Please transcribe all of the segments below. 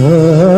Uh...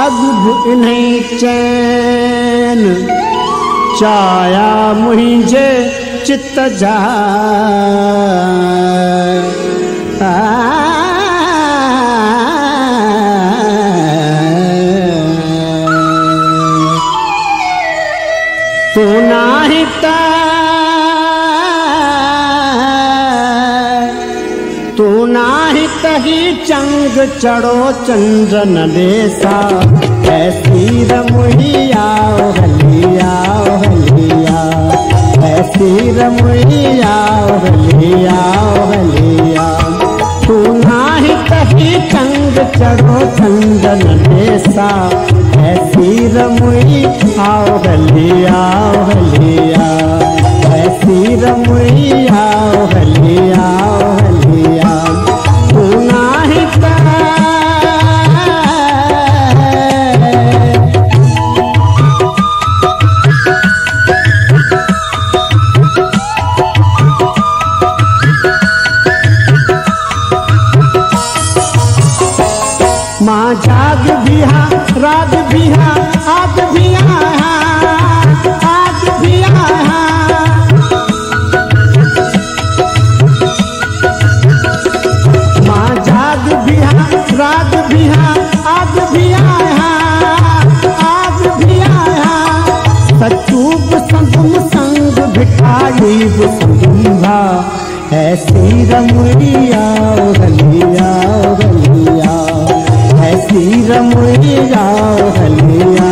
अगुभ इन्हीं चैन। चाया मुंहिंजे चित जा तू नाही त तू तही चंग चढ़ो चंद्र न देसा ऐसी रमुहिया हलिया हलिया। ऐसी रमुहिया हलिया हलिया। तू नाही कही चंग चढ़ो चंद्र न ऐसी रमुई आओ हलिया हलिया। ऐसी रमुई आओ हलिया। राग बिहा आग बिहा आग बिहा माँ आग बिहा आग बिहा सचूब संगम संग ऐसी रमुरिया रमुरिया गलिया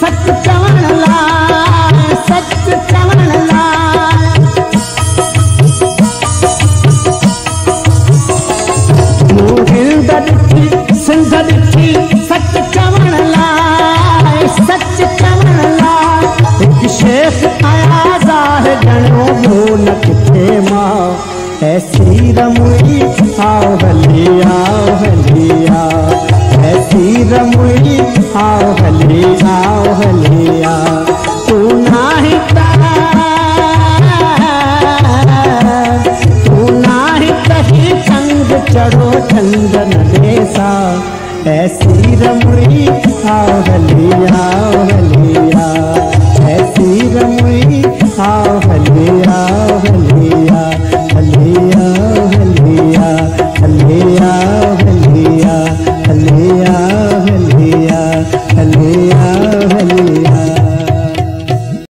सच लाइ सच थी सुंदर थी सच चवण लाइ सच चवण लाइ न किथे मां आओ हली आओ हली आओ तू तू कहीं चंद चढ़ो चंदन देसा ऐसी रमुई आओ हली आओ हली आओ ऐसी रमुई आओ हली आओ